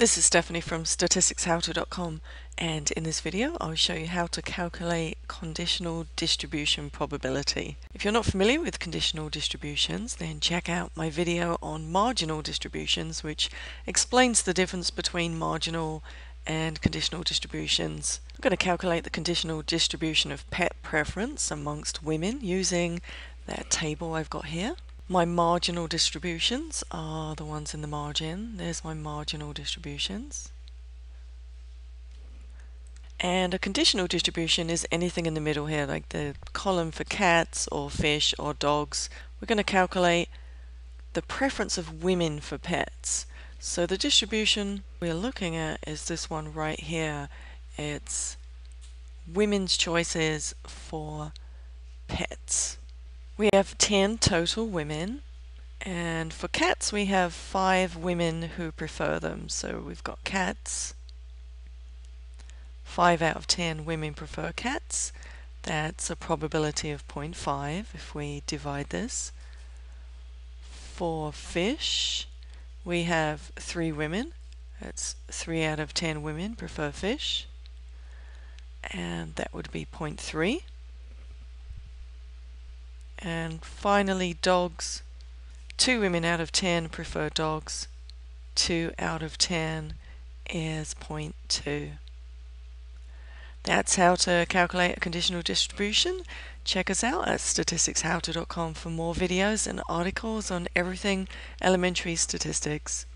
This is Stephanie from statisticshowto.com and in this video I'll show you how to calculate conditional distribution probability. If you're not familiar with conditional distributions then check out my video on marginal distributions which explains the difference between marginal and conditional distributions. I'm going to calculate the conditional distribution of pet preference amongst women using that table I've got here. My marginal distributions are the ones in the margin. There's my marginal distributions. And a conditional distribution is anything in the middle here, like the column for cats or fish or dogs. We're going to calculate the preference of women for pets. So the distribution we're looking at is this one right here. It's women's choices for pets. We have 10 total women. And for cats, we have five women who prefer them. So we've got cats. Five out of 10 women prefer cats. That's a probability of 0.5 if we divide this. For fish, we have three women. That's three out of 10 women prefer fish. And that would be 0.3. And finally, dogs. Two women out of 10 prefer dogs. Two out of 10 is 0.2. That's how to calculate a conditional distribution. Check us out at statisticshowto.com for more videos and articles on everything elementary statistics.